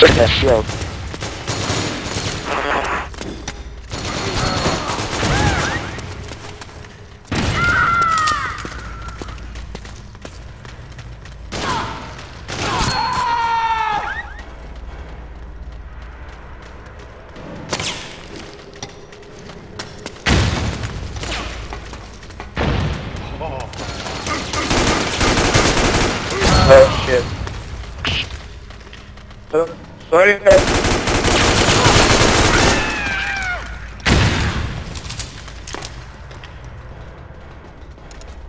Get that shield. Oh shit. Oh, sorry guys.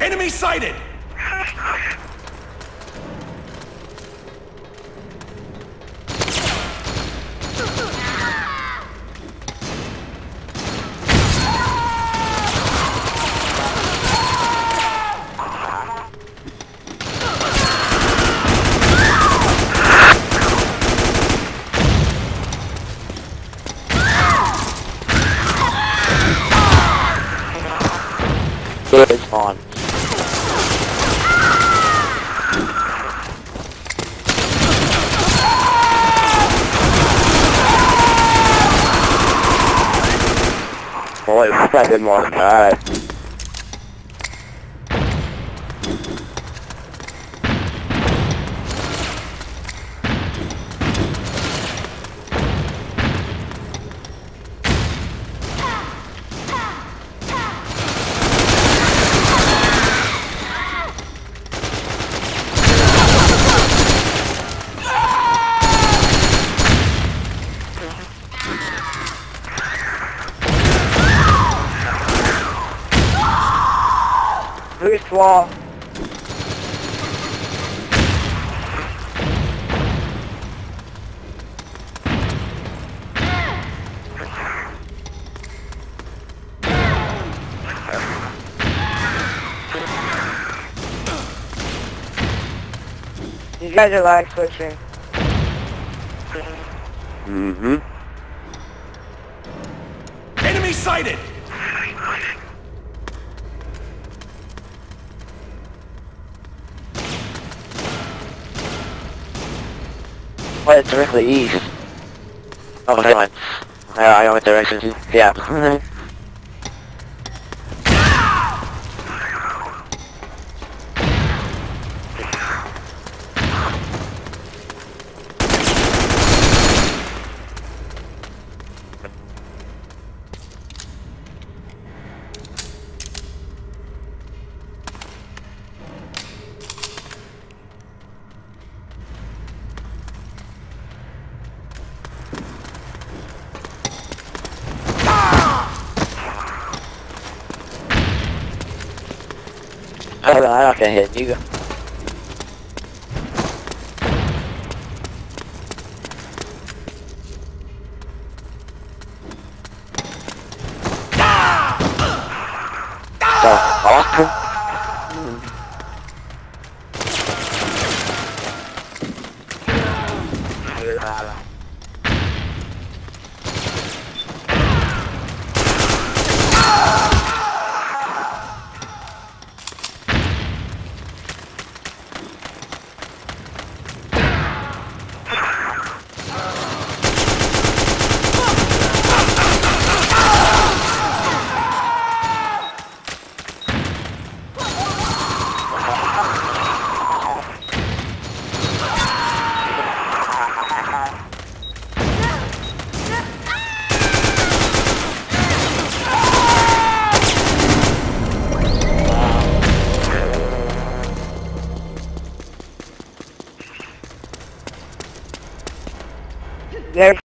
Enemy sighted! Good. Boy, that did more than that. Look at wall. You guys are lag switching. Mm-hmm. Enemy sighted! Well, directly east. Oh, never mind. I, I went directions. Yeah. I don't know, I'm not gonna hit you.